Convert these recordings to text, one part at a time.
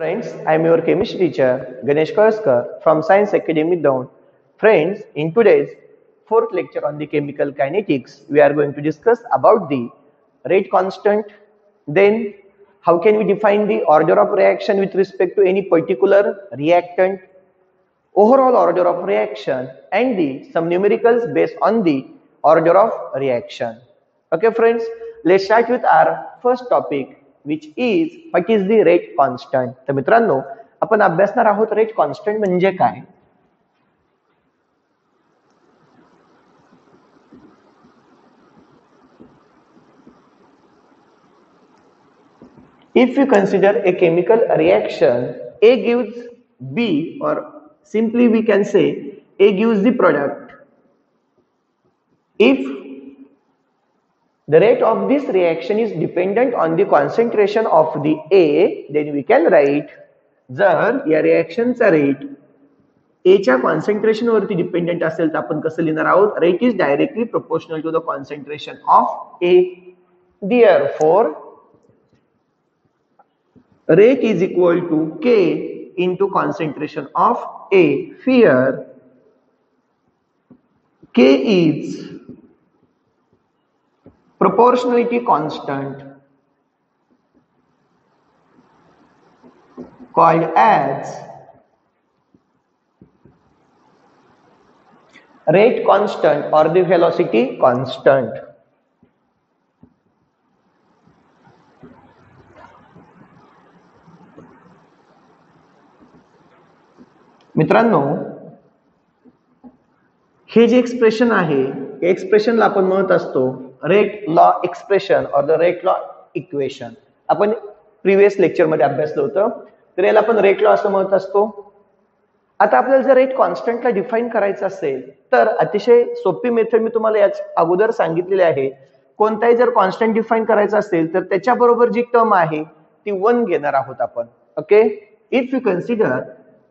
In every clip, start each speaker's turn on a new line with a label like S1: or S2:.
S1: Friends, I am your chemistry teacher Ganesh Koyaskar from Science Academy Down. Friends, in today's fourth lecture on the chemical kinetics, we are going to discuss about the rate constant, then how can we define the order of reaction with respect to any particular reactant, overall order of reaction and the some numericals based on the order of reaction. Okay friends, let's start with our first topic which is what is मित्रांनो आपण अभ्यासणार आहोत rate constant म्हणजे काय if you consider a chemical reaction A gives B or simply we can say A gives the product if The rate of this reaction is dependent on the concentration of the A. Then we can write जर या रिॲक्शनचा rate एच्या concentration वरती dependent असेल तर आपण कसं लिहिणार आहोत rate is directly proportional to the concentration of A therefore rate is equal to K into concentration of A. Here, K is proportionality constant called as rate constant or the velocity constant मित्रांनो हे जे expression आहे एक्सप्रेशनला आपण म्हणत असतो rate law expression or the rate law equation आपण previous लेक्चरमध्ये अभ्यासलं होतं तर याला आपण रेट लॉ असं म्हणत असतो आता आपल्याला जर रेट कॉन्स्टंटला डिफाईन करायचं असेल तर अतिशय सोपी मेथड मी तुम्हाला याच अगोदर सांगितलेली आहे कोणताही जर कॉन्स्टंट डिफाईन करायचा असेल तर त्याच्याबरोबर जी टर्म आहे ती वन घेणार आहोत आपण okay if you consider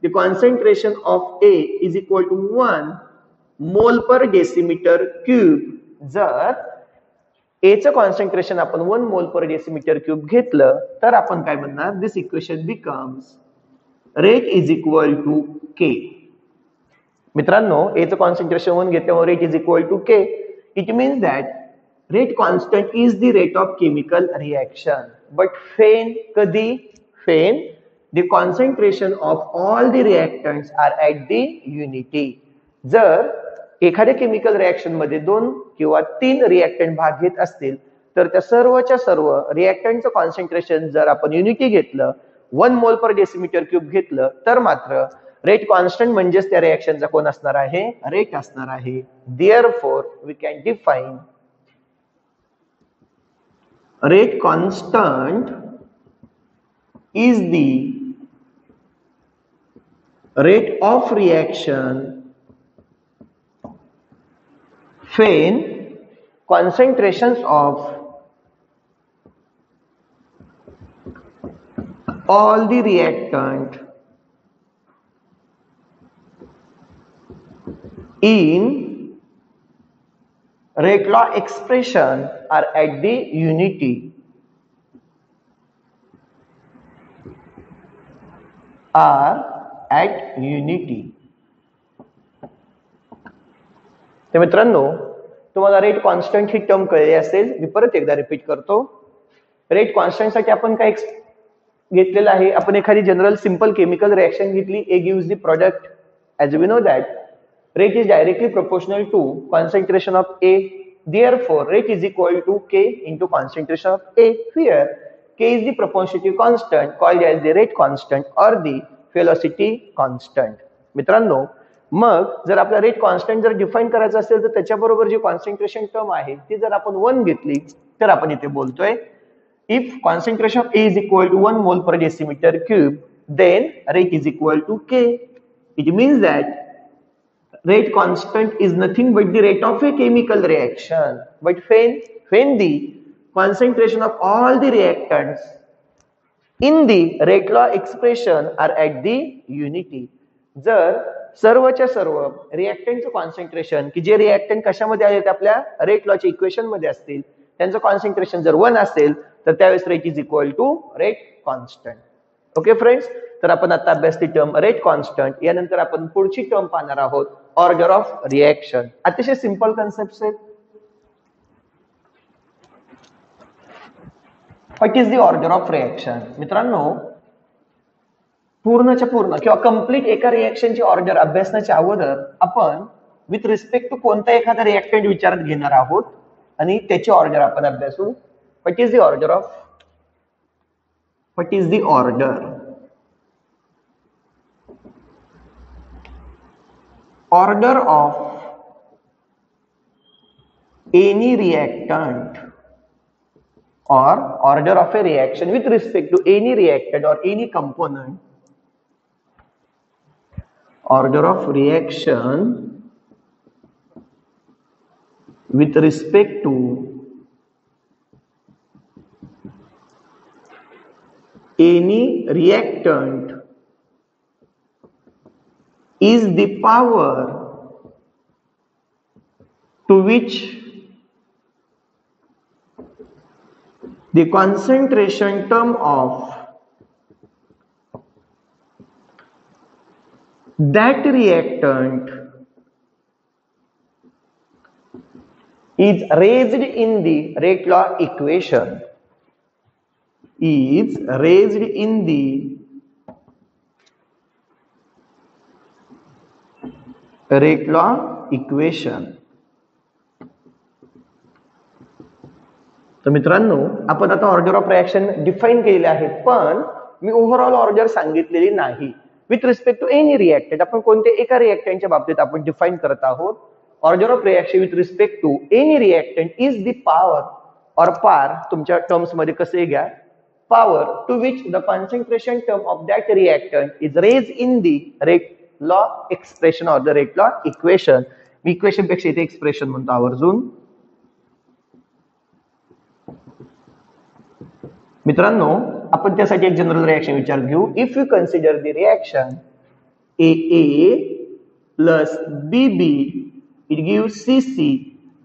S1: the concentration of A is equal to one mole per decimetre cube जर एचं कॉन्सन्ट्रेशन आपण one mole per decimetre cube घेतलं तर आपण काय म्हणणार this equation becomes rate is equal to k मित्रांनो एचं कॉन्सन्ट्रेशन वन घेतल्यावर rate is equal to k it means that rate constant is the rate of chemical reaction but when कधी when the concentration of all the reactants are at the unity. जर एखाद्या chemical reaction मध्ये दोन किंवा तीन reactant भाग घेत असतील तर त्या सर्वच्या सर्व रिॲक्टंटचं कॉन्सन्ट्रेशन जर आपण युनिटी घेतलं one mole per decimetre cube घेतलं तर मात्र रेट कॉन्स्टंट म्हणजेच त्या रिॲक्शनचा कोण असणार आहे रेट असणार आहे therefore we can define rate constant is the rate of reaction when concentrations of all the reactant in rate law expression are at the unity are at unity तर मित्रांनो तुम्हाला रेट कॉन्स्टंट ही term कळली असेल मी परत एकदा repeat करतो rate constant साठी आपण काय घेतलेलं आहे आपण एखादी जनरल सिंपल केमिकल रिएक्शन घेतली A give the product as we know that rate is directly proportional to concentration of A therefore rate is equal to k into concentration of A where k is the proportionality constant called as the rate constant or the velocity constant मित्रांनो मग जर आपला rate constant जर define करायचा असेल तर त्याच्याबरोबर जी कॉन्सन्ट्रेशन टर्म आहे ती जर आपण वन घेतली तर आपण इथे बोलतोय if concentration A is equal to one mole per decimetre cube then rate is equal to k it means that rate constant is nothing but the rate of a chemical reaction. But when, when the concentration of all the reactants in the rate law expression are at the unity. जर सर्वच्या सर्व रिॲक्टंटचं concentration की जे reactant कशामध्ये आहेत आपल्या rate लॉच्या equation मध्ये असतील त्यांचं कॉन्सन्ट्रेशन जर वन असेल तर त्यावेळेस rate is equal to rate constant okay friends तर आपण आता अभ्यासली टर्म रेट कॉन्स्टंट यानंतर आपण पुढची टर्म पाहणार आहोत ऑर्डर ऑफ रिएक्शन अतिशय सिंपल कॉन्सेप्ट आहेत what is the order of reaction मित्रांनो पूर्णच्या पूर्ण किंवा कम्प्लीट एका रिएक्शनची ऑर्डर अभ्यासण्याच्या अगोदर आपण विथ रिस्पेक्ट टू कोणता एखादा रिएक्टंट विचारात घेणार आहोत आणि त्याची ऑर्डर आपण अभ्यासू what is the order of what is the order order of any reactant or order of a reaction with respect to any reactant or any component order of reaction with respect to any reactant is the power to which the concentration term of that reactant is raised in the rate law equation is raised in the rate law equation तर मित्रांनो आपण आता order of reaction define केलेले आहे पण मी overall order सांगितलेली नाही with respect to any reactant आपण कोणत्या एका रिएक्टेंटच्या बाबतीत आपण डिफाईन करत आहोत order of reaction with respect to any reactant is the power or power तुमच्या टर्म्स मध्ये कसे घ्या power to which the concentration term of that reactant is raised in the rate law expression or the rate law equation me equation पेक्षा इथे expression म्हणतो आवर्जून मित्रांनो आपण त्यासाठी एक जनरल रिॲक्शन विचार घेऊ if you consider the reaction a A plus b B it give c C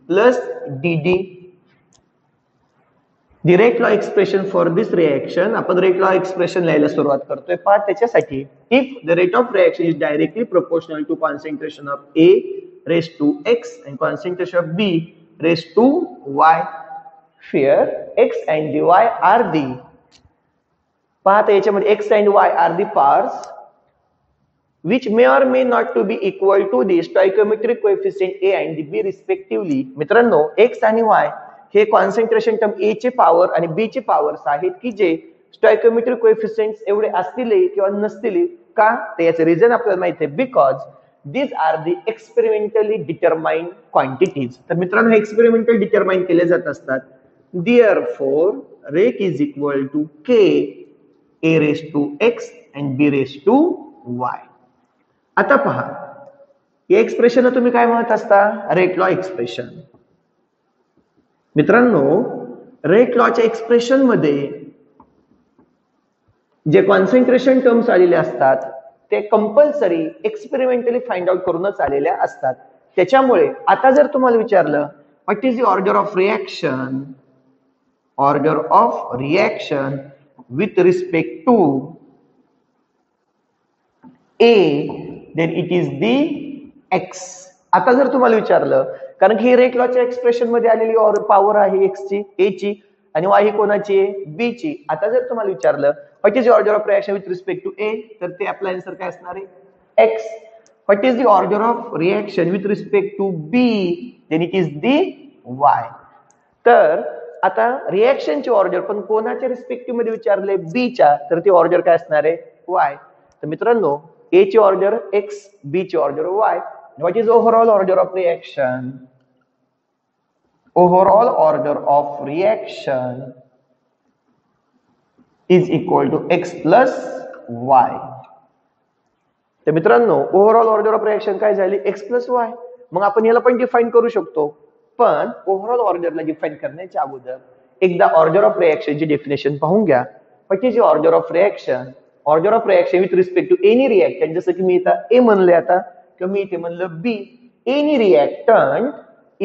S1: plus d D rate law expression for this reaction आपण रेट लॉ एक्सप्रेशन लिहायला सुरुवात करतोय पहा त्याच्यासाठी if the rate of reaction is directly proportional to concentration of A raised to x and concentration of B raised to y where x and d y are the पाहता याच्यामध्ये x and y are the parts which may or may not to be equal to the stoichiometric coefficient A and the B respectively मित्रांनो x आणि Y हे concentration term A चे power आणि बी चे powers आहेत की जे स्टॉयकोमेट्रिक कोएफिशियंट एवढे असतील किंवा नसतील का ते याचे रिझन आपल्याला माहित आहे because these are the experimentally determined quantities तर मित्रांनो हे एक्सपेरिमेंटल डिटरमाइन केले जात असतात Therefore, rake is equal to k a raised to x and b raised to y. आता पहा या एक्सप्रेशनला तुम्ही काय म्हणत असता रेट लॉ एक्सप्रेशन मित्रांनो रेट लॉच्या एक्सप्रेशन मध्ये जे कॉन्सन्ट्रेशन टर्म्स आलेले असतात ते कंपल्सरी एक्सपेरिमेंटली फाइंड आउट करूनच आलेल्या असतात त्याच्यामुळे आता जर तुम्हाला विचारलं what is the order of reaction order of reaction with respect to A then it is the X. आता जर तुम्हाला विचारलं कारण की रेट लॉच्या एक्सप्रेशन मध्ये आलेली ऑर पॉवर आहे ची ए ची आणि वाय ही कोणाची आहे बी ची आता जर तुम्हाला विचारलं what is order of reaction with respect to A तर ते आपला आन्सर काय असणार आहे x what is the order of reaction with respect to B then it is the y तर आता रिएक्शनची ऑर्डर पण कोणाच्या रिस्पेक्टिव्ह मध्ये विचारले बी च्या तर ती ऑर्डर काय असणार आहे वाय तर मित्रांनो ए ची ऑर्डर एक्स बी ची order y what is overall order of reaction overall order of reaction is equal to x plus y तर मित्रांनो ओव्हरऑल ऑर्डर ऑफ रिएक्शन काय झाली एक्स प्लस वाय मग आपण याला पण डिफाईन करू शकतो पण ओव्हरऑल ऑर्डरला डिफाईन करण्याच्या अगोदर एकदा ऑर्डर ऑफ रिएक्शनची डेफिनेशन पाहून घ्या is order of reaction order of reaction with respect to any reactant जसं की मी इथं ए म्हणले आता किंवा मी इथे म्हणलं B any reactant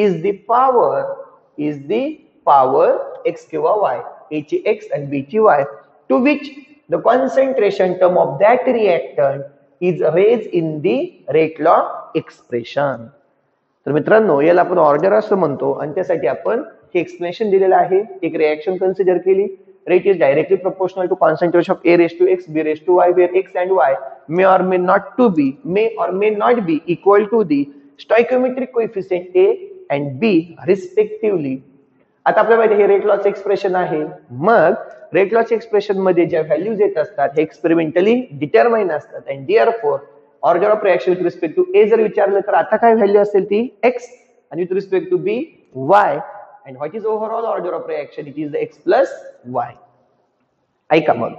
S1: is the power is the power x किंवा वाय ए ची एक्स अँड बी ची y to which the concentration term of that reactant is raised in the rate law expression तर मित्रांनो याला आपण order असं म्हणतो आणि त्यासाठी आपण हे एक्सप्लेनेशन दिलेलं आहे एक रिएक्शन कन्सिडर केली rate is directly proportional to concentration of A raised to x B raised to y B x and y may or may not to be may or may not be equal to the stoichiometric coefficient a and b respectively आता आपल्याला माहिती हे rate laws expression आहे मग rate laws expression मध्ये ज्या values येत असतात हे एक्सपेरिमेंटली डिटरमाइन असतात and therefore order of reaction with respect to A जर विचारलं तर आता काय व्हॅल्यू असेल ती एक्स आणि with respect to B y and what is overall order of reaction it is the x plus y ऐका मग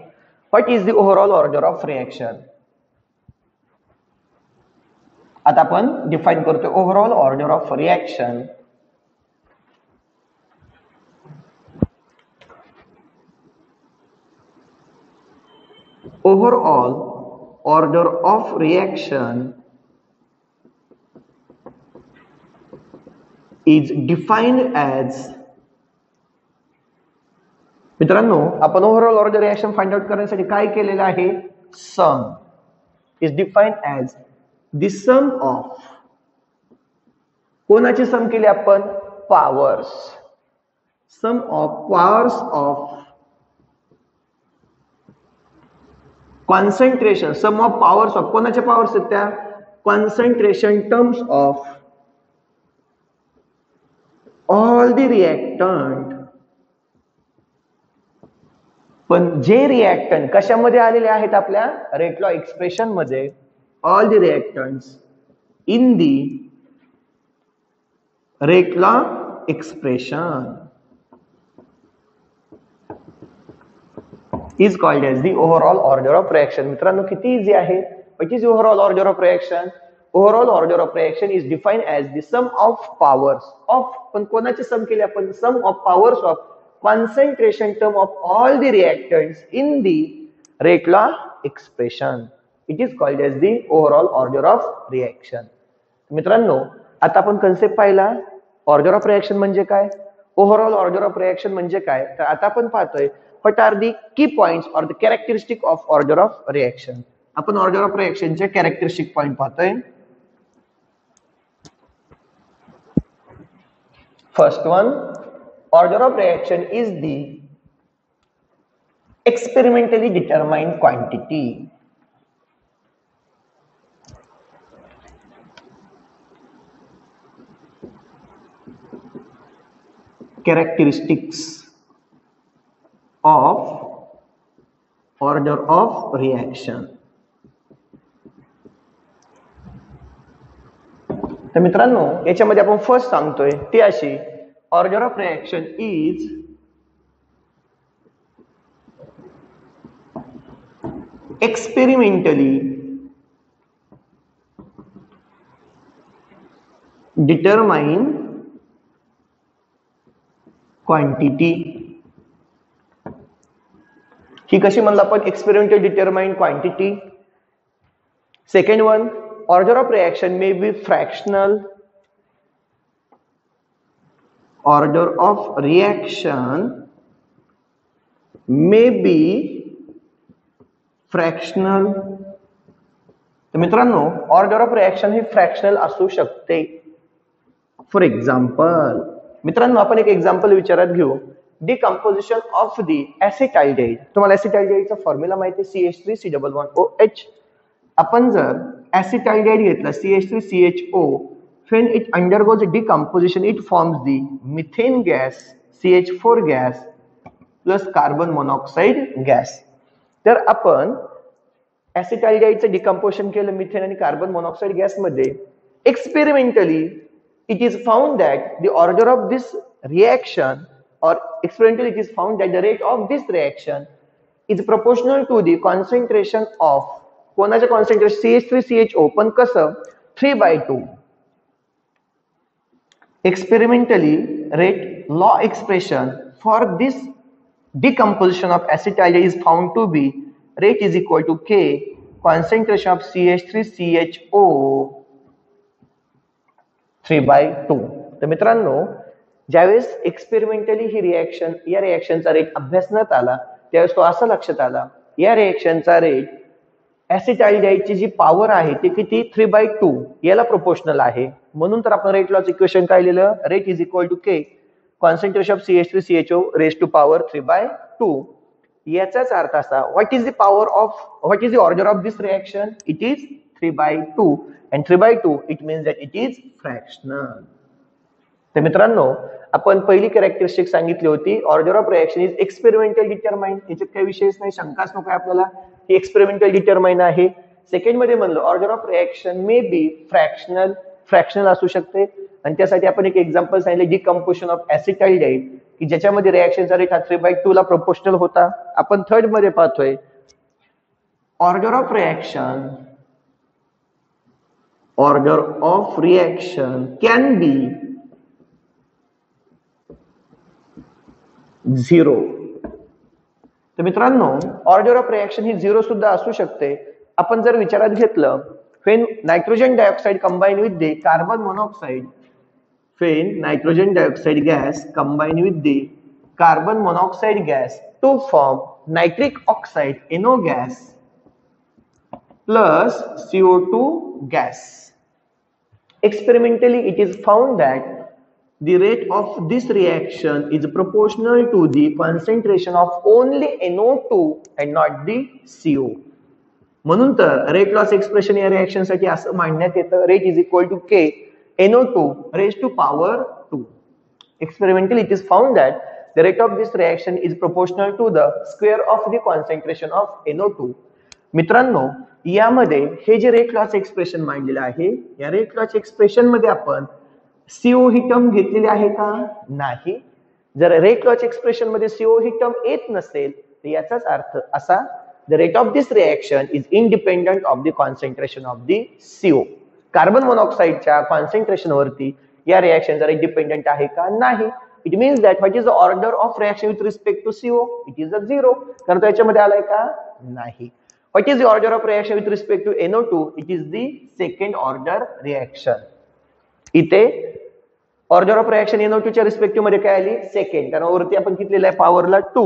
S1: what is the overall order of reaction आता आपण डिफाईन करतो overall order of reaction overall order of reaction is defined as मित्रांनो आपण overall order reaction find out करण्यासाठी काय केलेलं आहे sum is defined as the sum of कोणाची सम केली आपण powers sum of powers of concentration sum of powers of कोणाच्या पॉवर्स आहेत त्या concentration terms of all the reactant पण जे रिॲक्टंट कशामध्ये आलेले आहेत आपल्या रेटलॉ एक्सप्रेशन मध्ये all the reactant in the rate law expression is called as the overall order of reaction मित्रांनो किती इझी आहे which is overall order of reaction overall order of reaction is define as the sum of powers of पण कोणाचे सम केले आपण sum of powers of concentration term of all the reactants in the law expression it is called as the overall order of reaction मित्रांनो आता आपण concept पाहिला order of reaction म्हणजे काय ओव्हरऑल ऑर्डर ऑफ रिएक्शन म्हणजे काय तर आता आपण पाहतोय what are the key points or the characteristic of order of reaction आपण ऑर्डर ऑफ रिएक्शनचे कॅरेक्टरिस्टिक पॉइंट पाहतोय first one order of reaction is the experimentally determined quantity characteristics of order of reaction. तर मित्रांनो याच्यामध्ये आपण first सांगतोय ती अशी order of reaction is experimentally determine quantity ही कशी म्हणलं आपण experiment determine quantity second one order of reaction may be fractional order of reaction may be fractional तो मित्रों ऑर्डर ऑफ रिएक्शन ही फ्रैक्शनल असू शकते फॉर एक्झाम्पल मित्रों एक एक्जाम्पल विचार घू डिकम्पोजिशन ऑफ दी ऍसिटाइलडेड तुम्हाला ऍसिटाइलडेडचा फॉर्म्युला माहिती C H three C double one O H आपण जर ऍसिटाइलडेड घेतला C H three C H O fan when it undergoes decomposition it forms the methane gas four gas plus carbon monoxide gas तर आपण ऍसिटाइलडाईडचं decomposition केलं methane आणि carbon monoxide गॅसमध्ये experimentally it is found that the order of this reaction or experimentally it is found that the rate of this reaction is proportional to the concentration of कोणाच्या concentration C H three C H पण कसं three by two experimentally rate law expression for this decomposition of acetaldehyde is found to be rate is equal to k concentration of C H three C H O three by two तर मित्रांनो ज्यावेळेस experimentally ही reaction या रिॲक्शनचा rate अभ्यासण्यात आला त्यावेळेस तो असा लक्षात आला या रिॲक्शनचा रेट ऍसिटाइलडाईडची जी पॉवर आहे ती किती थ्री बाय टू याला प्रोपोर्शनल आहे म्हणून तर आपण रेट लॉस इक्वेशन काय लिहिलं rate is equal to k concentration of C H three H O raised to power three by two याचाच अर्थ असा what is the power of what is the order of this reaction it is three by two and three by two it means that it is fractional तर मित्रांनो आपण पहिली characteristic सांगितली होती order of reaction is experimental determine याच्यात काही विशेष नाही शंकाच नको आपल्याला की एक्सपेरिमेंटल डिटरमाइन आहे सेकंड मध्ये म्हणलं order of reaction may be fractional fractional असू शकते आणि त्यासाठी आपण एक एक्झाम्पल सांगितलं डिकम्पोशन ऑफ ऍसिटाइडाईड की ज्याच्यामध्ये रिएक्शन रेट हा थ्री बाय टू ला प्रोपोशनल होता आपण थर्ड मध्ये पाहतोय order of reaction order of reaction can be zero तर मित्रांनो ऑर्डर ऑफ रिॲक्शन ही झिरो सुद्धा असू शकते आपण जर विचारात घेतलं when nitrogen dioxide combine with the carbon monoxide when nitrogen dioxide gas combine with the carbon monoxide gas to form nitric oxide NO gas plus CO two gas experimentally it is found that the rate of this reaction is proportional to the concentration of only NO2 and not the CO. म्हणून तर rate laws expression या reaction साठी असं मांडण्यात येतं rate is equal to K NO two raise to power two experimental it is found that the rate of this reaction is proportional to the square of the concentration of NO two मित्रांनो यामध्ये हे जे rate laws expression मांडलेलं आहे या rate laws expression मध्ये आपण CO ही टर्म घेतलेली आहे का नाही जर रेट लॉच एक्सप्रेशन मध्ये सीओ ही टर्म येत नसेल तर याचाच अर्थ असा the rate of this reaction is independent of the concentration of the CO carbon मोनॉक्साईडच्या वरती या रिॲक्शन जर डिपेंडंट आहे का नाही it means that what is the order of reaction with respect to CO it is a zero कारण तो याच्यामध्ये आलाय का नाही what is the order of reaction with respect to NO two it is the second order reaction इथे order of reaction N O च्या respective मध्ये काय आली सेकंड कारण वरती आपण घेतलेलं आहे पॉवरला टू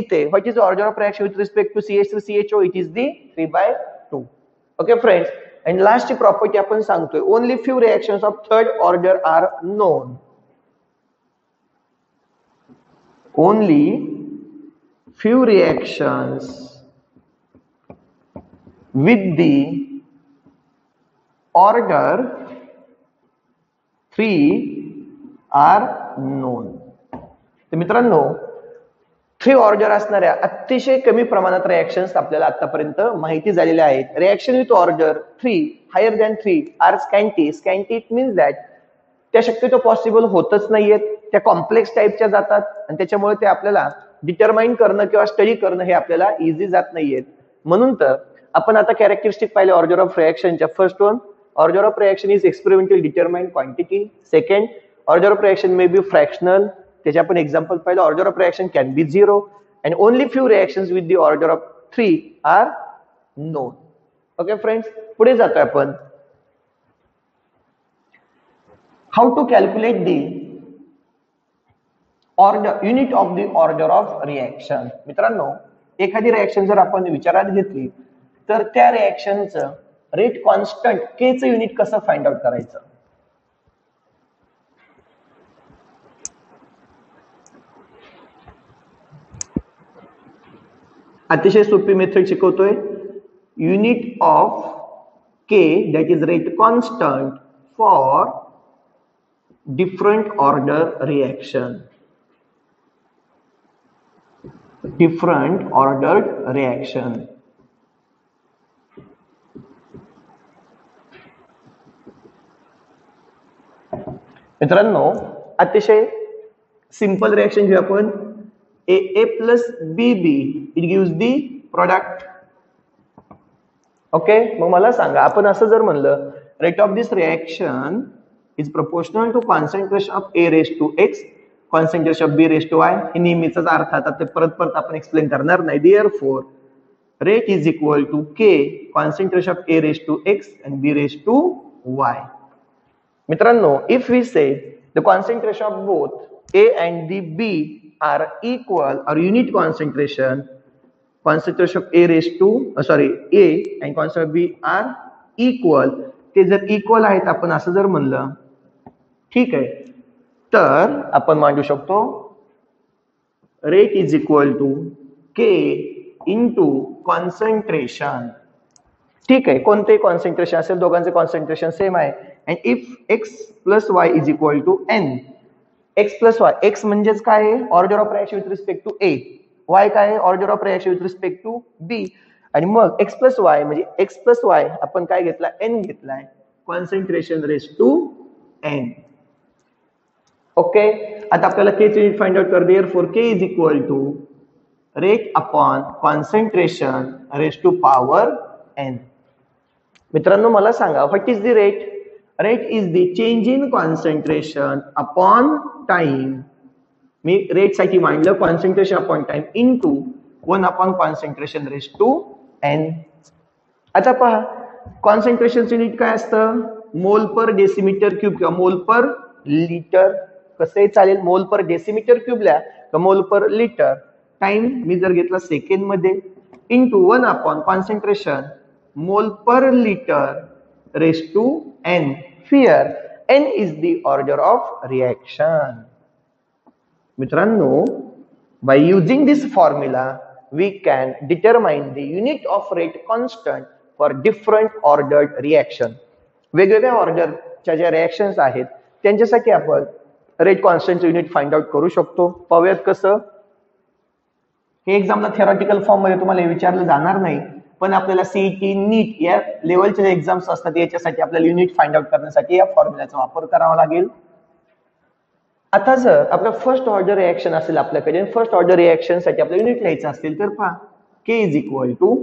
S1: इथे what is order of reaction with respect to CH it is the three by two okay friends and last property आपण सांगतोय only few reaction of third order are known only few reaction with the order three are known तर मित्रांनो three order असणाऱ्या अतिशय कमी प्रमाणात reactions आपल्याला आतापर्यंत माहिती झालेल्या आहेत reaction with order three higher than three are scanty scanty it means that त्या शक्यतो पॉसिबल होतच नाहीयेत त्या कॉम्प्लेक्स टाईपच्या जातात आणि त्याच्यामुळे ते आपल्याला डिटरमाइन करणं किंवा स्टडी करणं हे आपल्याला इझी जात नाहीयेत म्हणून तर आपण आता कॅरेक्टरिस्टिक पाहिले order of रिॲक्शनच्या first one order of reaction is experimental determine quantity second order of reaction may be fractional त्याच्या आपण एक्झाम्पल पाहिलं order of reaction can be zero and only few reaction with the order of three are known okay friends पुढे जातोय आपण how to calculate the order unit of the order of reaction मित्रांनो एखादी reaction जर आपण विचारात घेतली तर त्या रिएक्शनचं रेट कॉन्स्टंट केचं युनिट कसं फाइंड आउट करायचं अतिशय सोपी method शिकवतोय unit of K that is rate constant for different order reaction different ordered reaction मित्रांनो अतिशय सिंपल रिॲक्शन घेऊ आपण plus plus B it gives the product. Okay okay? मग मला सांगा आपण असं जर म्हणलं rate of this reaction is proportional to concentration of A raise to X concentration of B raise to Y हे नेहमीचाच अर्थ आता ते परत परत आपण एक्सप्लेन करणार नाही therefore rate is equal to K concentration of A raise to X and B raise to Y मित्रांनो if we say the concentration of both A and the B are equal or unit concentration concentration of A raised to, uh, sorry, A and concentration of ते जर equal आहेत आपण असं जर म्हणलं ठीक आहे तर आपण मांडू शकतो rate is equal to K into concentration ठीक आहे कोणते कॉन्सन्ट्रेशन असेल दोघांचे कॉन्सन्ट्रेशन सेम आहे and if X plus Y is equal to N X plus Y X म्हणजेच काय आहे order of reaction with respect to A Y काय order of reaction with respect to B आणि मग x plus Y म्हणजे x plus Y आपण काय घेतला एन घेतलाय concentration raise to N okay आता आपल्याला के ची फाइंड आउट कर therefore K is equal to rate upon concentration raise to power N मित्रांनो मला सांगा what is the rate rate is the change in concentration upon time me rate साठी मांडलं upon time into one upon concentration raise to N आता पहा concentration unit काय असतं mole per decimetre cube किंवा मोल पर लिटर कसे चालेल मोल पर डेसिमीटर क्यूबला किंवा मोल पर लिटर टाइम मी जर घेतला सेकंड मध्ये to one upon concentration mole per litre raise to N where N is the order of reaction मित्रांनो by using this formula we can determine the unit of rate constant for different order reaction वेगवेगळ्या ऑर्डरच्या ज्या reactions आहेत त्यांच्यासाठी आपण rate constant unit find out करू शकतो पाहूयात कसं हे एक्झामला थेरॉटिकल फॉर्ममध्ये तुम्हाला विचारलं जाणार नाही पण आपल्याला सीईटी e नीट या लेवलच्या एक्झाम्स असतात याच्यासाठी आपल्याला युनिट फाइंड आउट करण्यासाठी या फॉर्म्युलाचा वापर करावा लागेल आता जर आपलं फर्स्ट ऑर्डर रिॲक्शन असेल आपल्याकडे फर्स्ट ऑर्डर रिएक्शन साठी आपलं युनिट लिहायचं असेल तर पहा के is equal to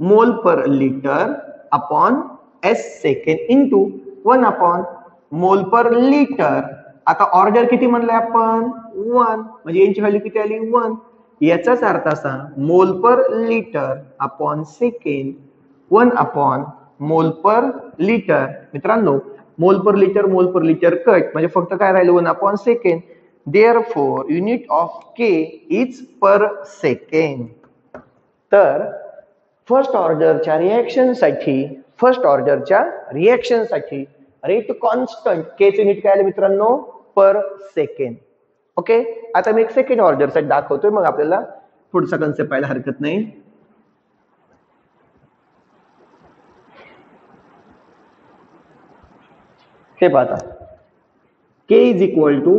S1: mole per litre upon S second into one upon mole per litre आता ऑर्डर किती म्हणलाय आपण वन म्हणजे यांची व्हॅल्यू किती आली वन याचाच अर्थ असा mole per litre upon second one upon mole per litre मित्रांनो mole per litre mole per litre cut म्हणजे फक्त काय राहिलं one upon second therefore unit of K is per second तर फर्स्ट ऑर्डरच्या साठी फर्स्ट ऑर्डरच्या साठी रेट कॉन्स्टंट केच युनिट काय मित्रांनो पर सेकेंड ओके आता मी एक सेकंड ऑर्डर सेट दाखवतोय मग आपल्याला पुढचा कन्सेप्ट पाहायला हरकत नाही हे पाहता के is equal to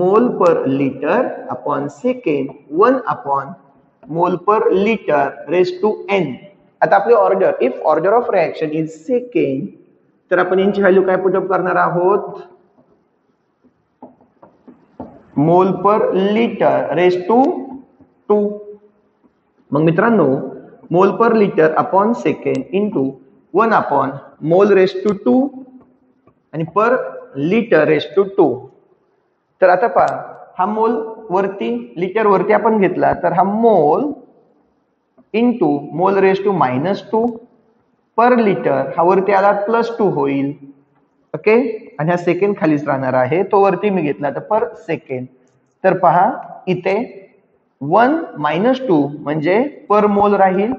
S1: mole per litre upon second one upon mole per litre raise to N आता आपली order if order of reaction is second तर आपण यांची व्हॅल्यू काय पुटअप करणार आहोत mole per litre raise to two मग मित्रांनो mole per litre upon second into one upon mole raise to two आणि per litre raise to two तर आता पहा हा मोल वरती लिटर वरती आपण घेतला तर हा mole into mole raise to minus two per litre हा वरती आला प्लस टू होईल ओके आणि हा सेकंड खालीच राहणार आहे तो वरती मी घेतला तर पर सेकंड तर पहा इथे वन मायनस टू म्हणजे पर मोल राहील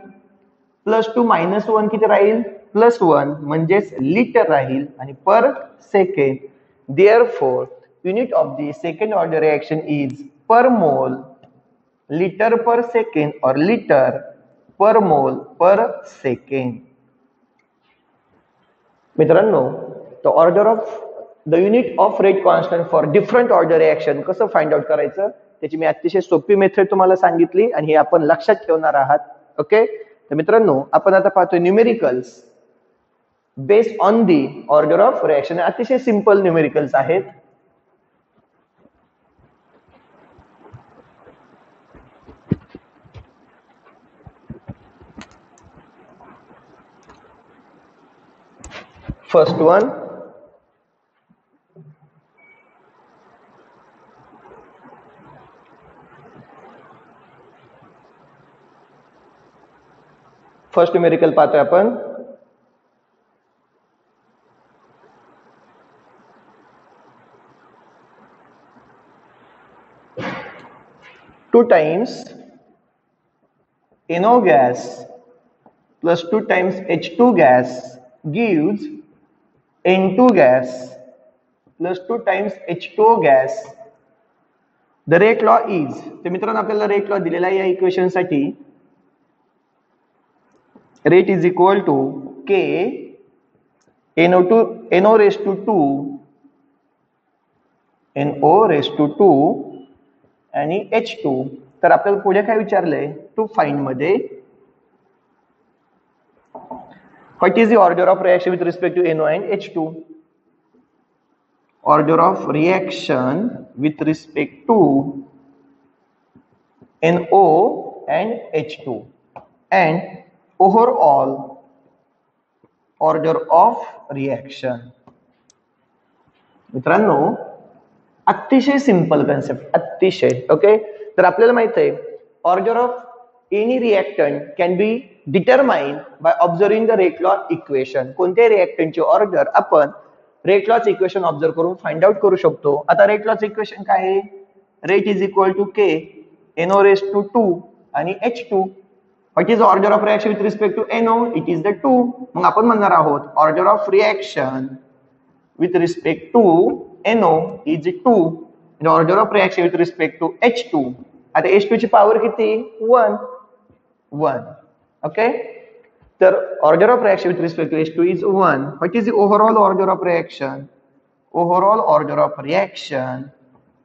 S1: प्लस टू मायनस वन किती राहील प्लस वन म्हणजेच लिटर राहील आणि per second therefore unit of the second order reaction is per mole litre per second or litre per mole per second मित्रांनो तर order of the unit of rate constant for different order reaction कसं find out करायचं त्याची मी अतिशय सोपी method तुम्हाला सांगितली आणि हे आपण लक्षात ठेवणार आहात ओके तर मित्रांनो आपण आता पाहतोय numericals based on the order of reaction अतिशय सिम्पल न्यूमेरिकल्स आहेत फर्स्ट वन फर्स्ट न्यूमेरिकल पाहतोय आपण two times NO gas plus 2 times H2 gas gives N2 gas plus 2 times H2O gas. The rate law is, तर मित्रांनो आपल्याला rate law दिलेला आहे या इक्वेशनसाठी rate is equal to K NO two raise raise to two O race to two आणि H two तर आपल्याला पुढे काय विचारलंय टू फाईन मध्ये what is the order of reaction with respect to NO and H two order of reaction with respect to NO and H two and overall order of reaction मित्रांनो अतिशय simple concept अतिशय okay तर आपल्याला माहित आहे order of any reactant can be determine by observing the rate law equation कोणत्या रिएक्टंटची order आपण रेट लॉस इक्वेशन ऑब्झर्व करून फाइंड आउट करू शकतो आता रेट लॉस इक्वेशन काय आहे rate is equal to K NO raise to two आणि H two What is the order of reaction with respect to NO? It is the 2. मग आपण म्हणणार आहोत order of reaction with respect to NO is 2. And order of reaction with respect to H2. at the H2 ची power किती? 1. 1. Okay? तर order of reaction with respect to H2 is 1. What is the overall order of reaction? Overall order of reaction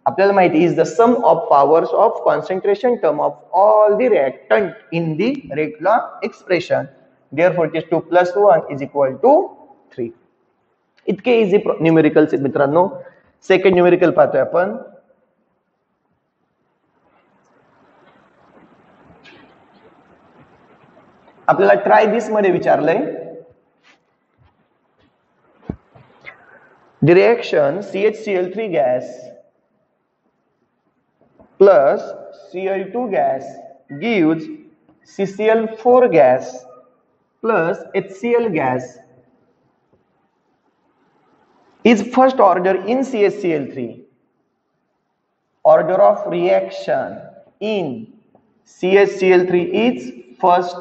S1: आपल्याला माहिती is the sum of powers of concentration term of all the reactant in the regular expression therefore is two plus one is equal to three इतके easy numerical मित्रांनो second numerical पाहतोय आपण आपल्याला try this मध्ये विचारलंय the reaction CHCl three gas plus Cl2 gas gives CCl4 gas plus HCl gas is first order in CaCl3. Order of reaction in CaCl3 is first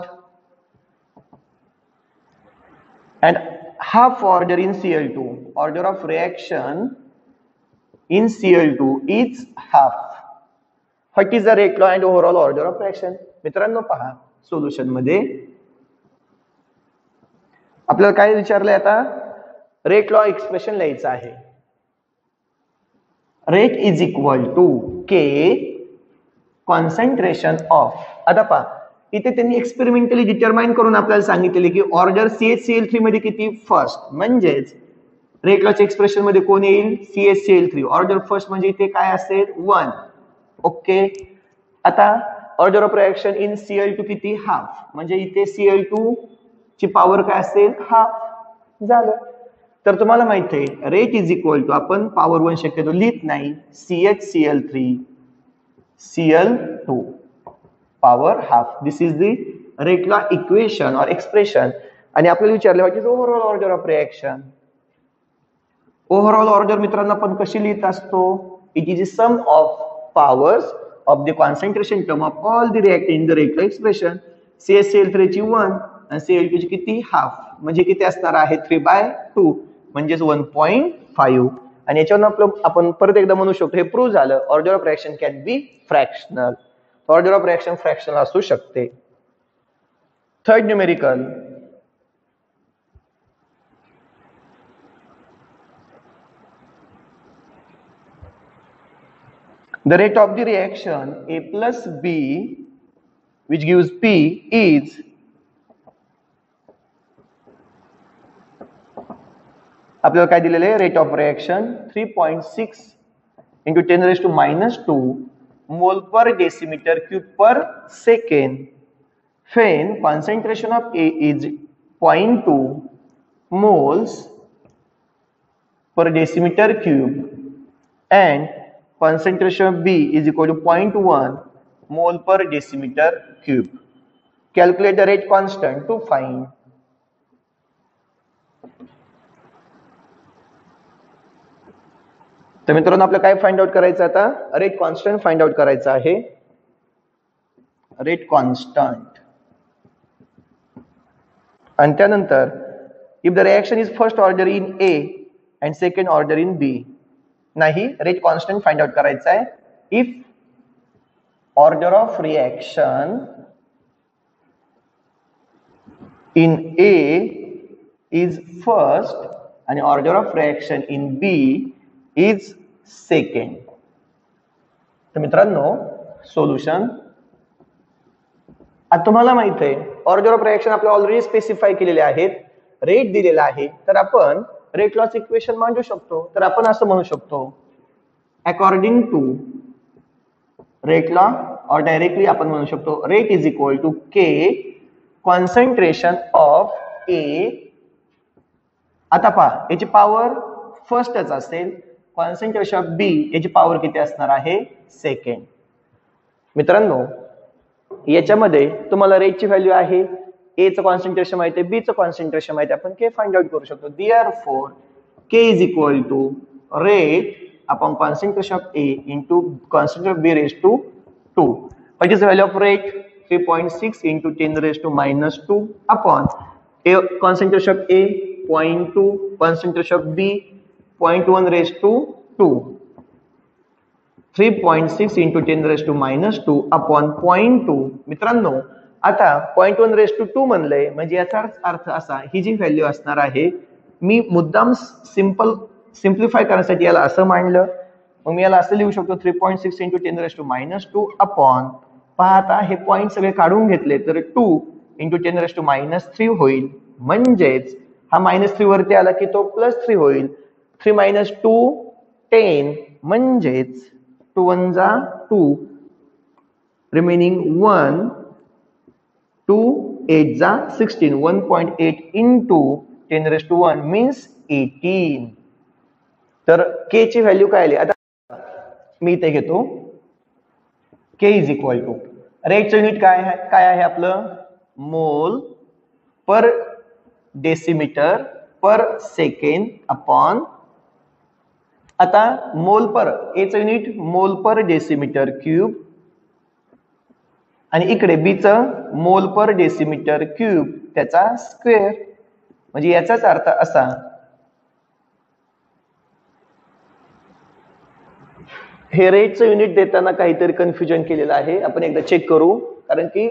S1: and half order in Cl2. Order of reaction in Cl2 is half. What is the rate law and overall order of मित्रांनो पहा solution मध्ये आपल्याला काय विचारलंय आता rate law expression लिहायचं आहे rate is equal to K concentration of आता पहा इथे त्यांनी एक्सपेरिमेंटली डिटरमाइन करून आपल्याला सांगितले की ऑर्डर सीएच थ्री मध्ये किती फर्स्ट म्हणजेच रेट लॉच्या एक्सप्रेशन मध्ये कोण येईल सीएच थ्री ऑर्डर फर्स्ट म्हणजे इथे काय असेल वन ओके आता order of reaction in Cl two किती हाफ म्हणजे इथे सीएल टू ची पॉवर काय असेल हाफ झालं तर तुम्हाला माहित आहे रेट इज इक्वल टू आपण पॉवर वन शक्यतो लिहित नाही C H C L three C L two power half this is the रेटला इक्वेशन ऑर एक्सप्रेशन आणि आपल्याला विचारले पाहिजे overall order of reaction overall order मित्रांनो आपण कशी लिहित असतो it is the sum of powers of the concentration term of all the reactant in the rate expression CSCl3 ची वन आणि CL2 ची किती हाफ म्हणजे किती असणार आहे थ्री बाय टू म्हणजेच वन पॉईंट फाईव्ह आणि याच्यावर आपलं आपण परत एकदा म्हणू शकतो हे प्रूव्ह झालं order of reaction can be fractional order of reaction fractional असू शकते third numerical the rate of the reaction A plus B, which gives P, is rate of reaction 3.6 into 10 raised to minus 2 mole per decimeter cube per second. When concentration of A is 0.2 moles per decimeter cube and concentration B B is equal to 0.1 mole per decimeter cube. Calculate the rate constant to find. तर मित्रांनो आपलं काय find out करायचं आता rate constant find out करायचं आहे rate constant आणि त्यानंतर if the reaction is first order in A and second order in B नाही रेट कॉन्स्टंट फाइंड आउट करायचा आहे if order of reaction in A is first आणि order of reaction in B is second तर मित्रांनो solution आता तुम्हाला माहित आहे ऑर्डर ऑफ रिएक्शन आपल्या ऑलरेडी स्पेसिफाय केलेले आहेत रेट दिलेला आहे तर आपण रेट लॉस इक्वेशन मांडू शकतो तर आपण असं म्हणू शकतो according to rate law or directly आपण म्हणू शकतो rate is equal to K concentration of A आता पहा याची पॉवर फर्स्टच असेल कॉन्सन्ट्रेशन ऑफ बी याची पॉवर किती असणार आहे सेकंड मित्रांनो याच्यामध्ये तुम्हाला रेटची व्हॅल्यू आहे एचं कॉन्सन्ट्रेशन माहिती आहे बीचं कॉन्सन्ट्रेशन माहिती आहे आपण के फाइंड आउट करू शकतो therefore K is equal to rate upon concentration of A into concentration B race to two what is value of rate three point six into ten raise to minus two upon A concentration of A point two concentration of B point one raise to two three point six into ten raise to minus two upon point two मित्रांनो आता point one raise to two म्हणलंय म्हणजे याचा अर्थ असा ही जी value असणार आहे मी मुद्दाम सिम्पल सिम्प्लिफाय करण्यासाठी याला असं मांडलं मग मी याला असं लिहू शकतो three point six into ten raise to minus two upon पाहता हे पॉईंट सगळे काढून घेतले तर two into ten raise to minus three होईल म्हणजेच हा मायनस थ्री वरती आला की तो प्लस थ्री होईल थ्री मायनस टू टेन म्हणजेच टू वन जा two remaining one two eight जा sixteen one point eight in two ten raise to one means eighteen तर के ची व्हॅल्यू काय आली आता मी इथे घेतो के इज इक्वल टू रेटचं युनिट काय आहे काय आहे आपलं mole per decimetre per second upon आता मोल पर एचं unit mole per decimetre cube आणि इकडे बीच मोल पर डेसिमीटर क्यूब त्याचा स्क्वेअर म्हणजे याचाच अर्थ असा हे रेटचं युनिट देताना काहीतरी कन्फ्युजन केलेलं आहे आपण एकदा चेक करू कारण की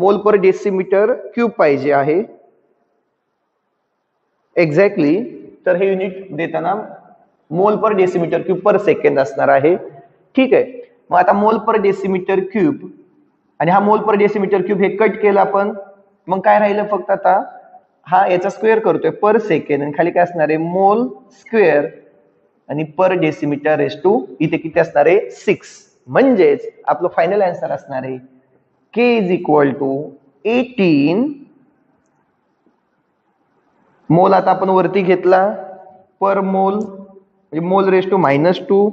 S1: मोल पर डेसिमीटर क्यूब पाहिजे आहे एक्झॅक्टली तर हे युनिट देताना mole per decimetre cube per second असणार आहे ठीक आहे मग आता मोल पर डेसिमीटर क्यूब आणि हा मोल पर डेसिमीटर क्यूब हे कट केलं आपण मग काय राहिलं फक्त आता हा याचा स्क्वेअर करतोय पर सेकंड आणि खाली काय असणार आहे मोल स्क्वेअर आणि पर डेसिमीटर रेस टू इथे किती असणार आहे सिक्स म्हणजेच आपलं फायनल आन्सर असणार आहे k is equal to eighteen mole आता आपण वरती घेतला पर मोल म्हणजे mole raise to minus two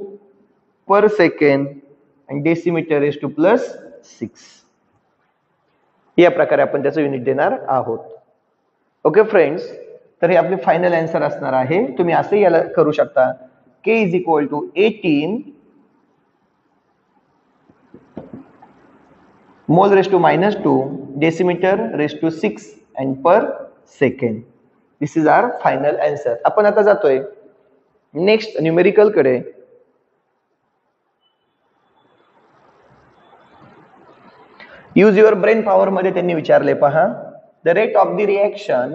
S1: per second आणि decimetre raise to plus six या प्रकारे आपण त्याचं युनिट देणार आहोत ओके फ्रेंड्स तर हे आपले फायनल अँसर असणार आहे तुम्ही असे याला करू शकता k is equal to eighteen mole raise to minus two decimetre raise to six and per second this is our final answer आपण आता जातोय नेक्स्ट कडे यूज युअर ब्रेन पॉवर मध्ये त्यांनी विचारले पहा the rate of the reaction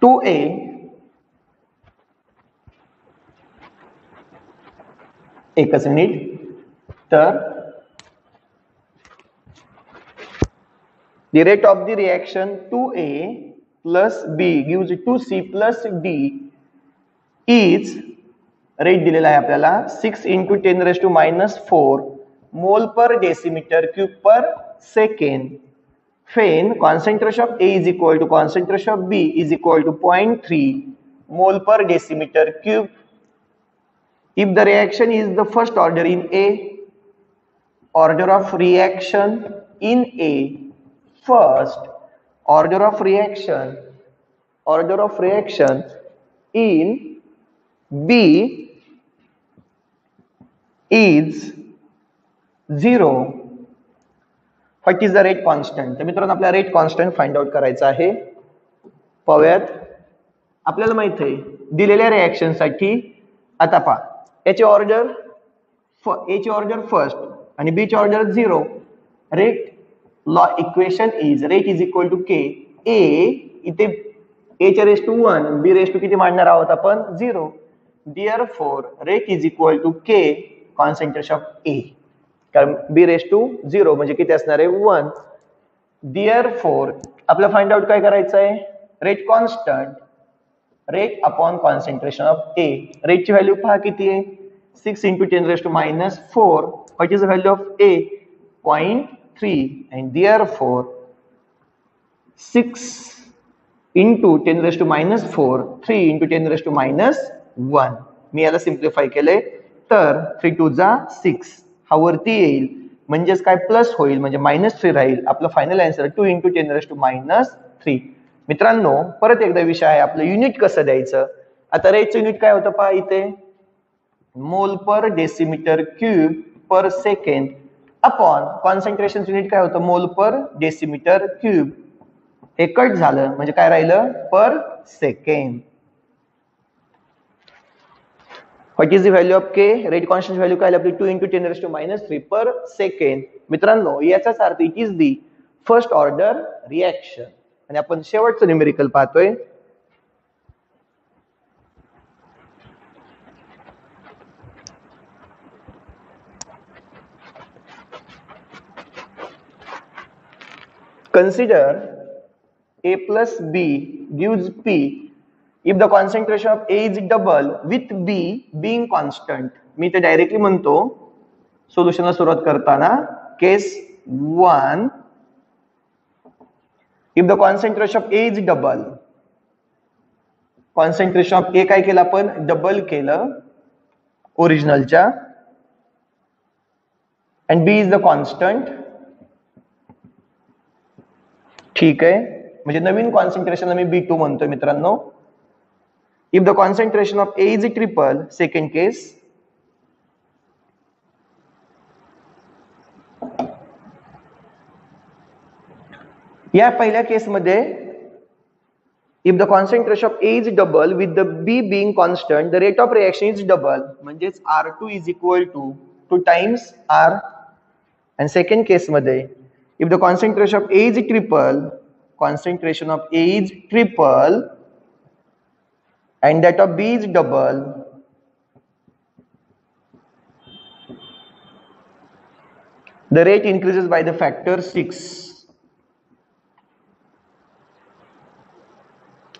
S1: two A एकच minute तर rate of the reaction two A plus B use to C plus D is rate दिलेला आहे आपल्याला six into ten raise to minus four mole per decimeter cube per second. When concentration of A is equal to concentration of B is equal to 0.3 mole per decimeter cube. If the reaction is the first order in A, order of reaction in A, first order of reaction in B is zero what is the rate constant तर मित्रांनो आपल्याला rate constant find out करायचं आहे पाहूयात आपल्याला माहित आहे दिलेल्या रिॲक्शनसाठी आता पहा याची ऑर्डर फ एची ऑर्डर फर्स्ट आणि बीची order zero rate law equation is rate is equal to k A इथे एच्या raise to one B raise to किती मांडणार आहोत आपण zero therefore rate is equal to k concentration of A कारण बी रेस टू झिरो म्हणजे किती असणार आहे वन दिअर फोर आपलं फाइंड आउट काय करायचं आहे rate constant rate upon concentration of A रेटची value पहा किती आहे six into ten raise to minus four what is value of A point three and therefore six into ten raise to minus four three into ten raise to minus one मी याला simplify केलंय तर three two जा six हा वरती येईल म्हणजेच काय plus होईल म्हणजे मायनस थ्री राहील आपलं final answer two into ten two minus three मित्रांनो परत एकदा विषय आहे आपलं युनिट कसं द्यायचं आता रेच युनिट काय होतं पहा इथे mole per decimetre cube per second upon concentration unit काय होतं मोल पर डेसिमीटर क्यूब हे कट झालं म्हणजे काय राहिलं per second what is the value of k rate constant value काय आपली two into ten two minus three per second मित्रांनो याचाच अर्थ it is the first order reaction आणि आपण शेवटचं न्यूमेरिकल पाहतोय consider A plus B gives P if the concentration of A is double with B being constant मी ते directly म्हणतो सोल्युशनला सुरुवात करताना case one if the concentration of A is double concentration of A काय केलं आपण double केलं ओरिजिनलच्या and B is the constant ठीक आहे म्हणजे नवीन कॉन्सन्ट्रेशनला मी बी टू म्हणतोय मित्रांनो If the concentration of A is a triple, second case, या पहला केस if the concentration of A is double with the B being constant, the rate of reaction is double, मंजेच R2 is equal to 2 times R, and second case मदे, if the concentration of A is triple, concentration of A is triple, and that of B is double, the rate increases by the factor 6.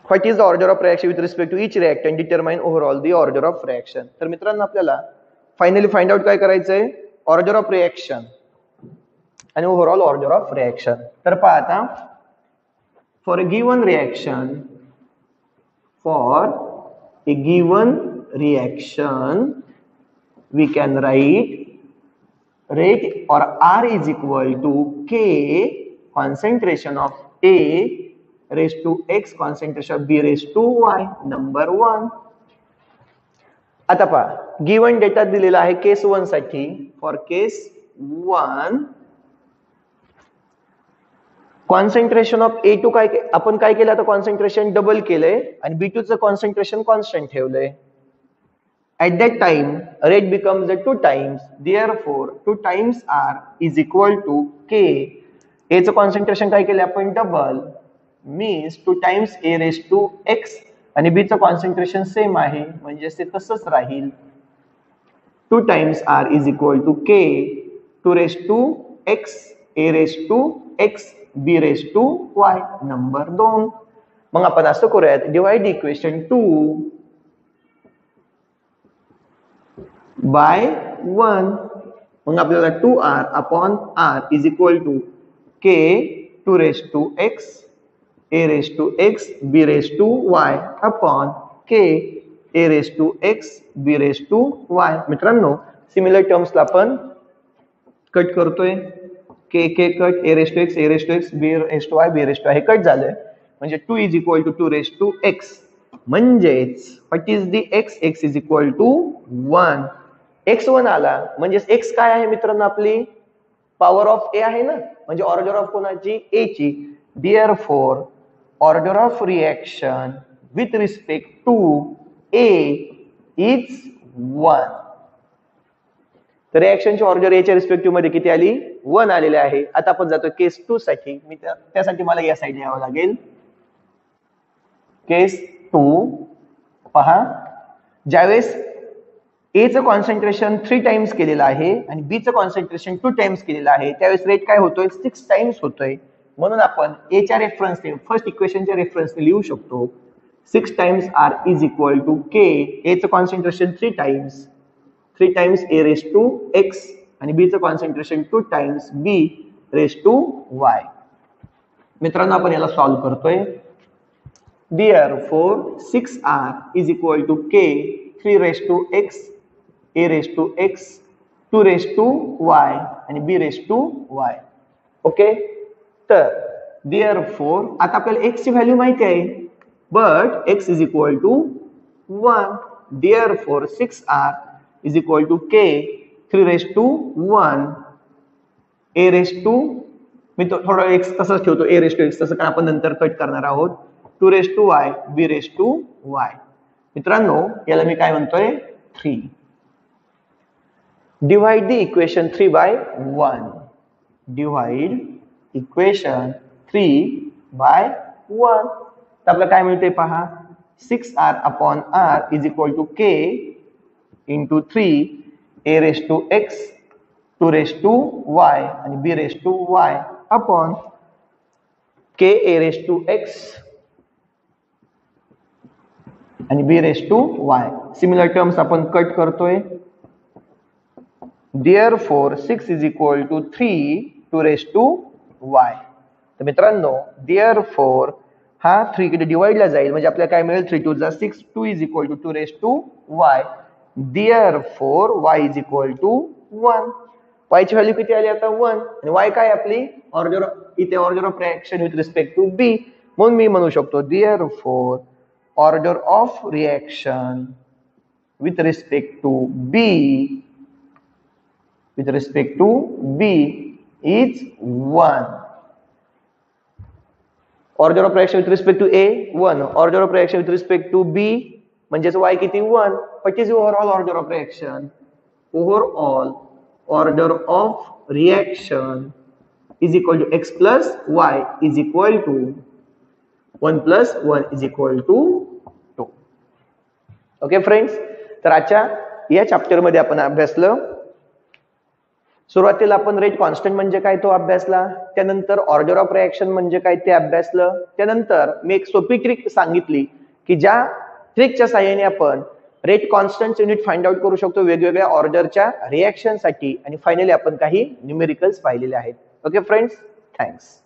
S1: What is the order of reaction with respect to each reactant? Determine overall the order of reaction. तर मित्रांनो आपल्याला finally find out काय करायचं आहे order of reaction आणि overall order of reaction तर पहा आता for a given reaction for A given reaction we can write rate or R is equal to K concentration of A raised to X concentration of B raised to Y number one. आता पहा given data दिलेला आहे केस one साठी for case one concentration of A two काय आपण काय केलं आता कॉन्सन्ट्रेशन डबल केलंय आणि बी टू चं कॉन्सन्ट्रेशन कॉन्स्टंट ठेवलंय at that time rate becomes a two times therefore two times R is equal to के एचं कॉन्सन्ट्रेशन काय केलं आपण double means two times A race to x आणि बीचं कॉन्सन्ट्रेशन सेम आहे म्हणजे ते तसंच राहील two times R is equal to k two raise to x A raise to x B raised to Y. Number dong. Mengapa that's so correct? Divide question two by 1. Mengapa that two r upon R is equal to K two raised to X. A raised to X. B raised to Y upon K. A raised to X. B raised to Y. Mitra no. Similar terms lapan. Cut kartu k k cut A raised x A raised x B raised y B raised y हे cut झाले म्हणजे two is equal to two raised to x म्हणजेच what is the x x is equal to one x one आला म्हणजे X काय आहे मित्रांनो आपली पॉवर ऑफ ए आहे ना म्हणजे ऑर्डर ऑफ कोणाची ए ची therefore order of reaction with respect to A is one तर रिॲक्शनची ऑर्डर याच्या रिस्पेक्टिव्ह मध्ये किती आली वन आलेले आहे आता आपण जातो केस टू साठी मी त्यासाठी मला या साईड यावं लागेल केस टू पहा ज्यावेळेस एच कॉन्सन्ट्रेशन थ्री टाइम्स केलेलं आहे आणि बीचं कॉन्सन्ट्रेशन टू टाइम्स केलेलं आहे त्यावेळेस रेट काय होतोय सिक्स टाइम्स होतोय म्हणून आपण एच्या रेफरन्सने फर्स्ट इक्वेशनच्या रेफरन्सने लिहू शकतो six times r is equal to k एचं concentration three times 3 times A raised to X and B the concentration 2 times B raised to Y. Mitrana apan yala solve karto hai. Therefore, 6R is equal to K 3 raised to X, A raised to X, 2 raised to Y and B raised to Y. Okay? Ter, therefore, ata apel X value mai kai. But X is equal to 1. Therefore, 6R is equal to k 3 raise to one A raise to मी थोडा x तसंच ठेवतो A race to X तसं कारण आपण नंतर cut करणार आहोत two raise to y B raise to y मित्रांनो याला मी काय म्हणतोय three divide the equation three by one divide equation three by one तर आपलं काय मिळते पहा six r upon r is equal to k into three A raise to x two raise to y आणि B raise to y upon k A raise to x आणि B raise to y similar terms आपण cut करतोय therefore six is equal to three two raise to y तर मित्रांनो dear four हा थ्रीकडे डिवाइडला जाईल म्हणजे आपल्याला काय मिळेल थ्री टू जा six two is equal to two raise to y four y is equal to one वायची value किती आली आता वन आणि वाय काय आपली ऑर्डर इथे order of reaction with respect to B म्हणून मी म्हणू शकतो therefore order of reaction with respect to B with respect to B is one order of reaction with respect to A one order of reaction with respect to B म्हणजेच Y किती one what is overall order of reaction overall order of reaction is equal to x plus y is equal to one plus one is equal to two okay friends तर आजच्या या चॅप्टरमध्ये आपण अभ्यासलं सुरुवातीला आपण rate constant म्हणजे काय तो अभ्यासला त्यानंतर ऑर्डर ऑफ रिएक्शन म्हणजे काय ते अभ्यासलं त्यानंतर मी एक सोपी ट्रिक सांगितली की ज्या ट्रिकच्या साह्याने आपण rate constant unit find out करू शकतो वेगवेगळ्या ऑर्डरच्या रिॲक्शनसाठी आणि फायनली आपण काही न्युमेरिकल्स पाहिलेले आहेत ओके फ्रेंड्स थँक्स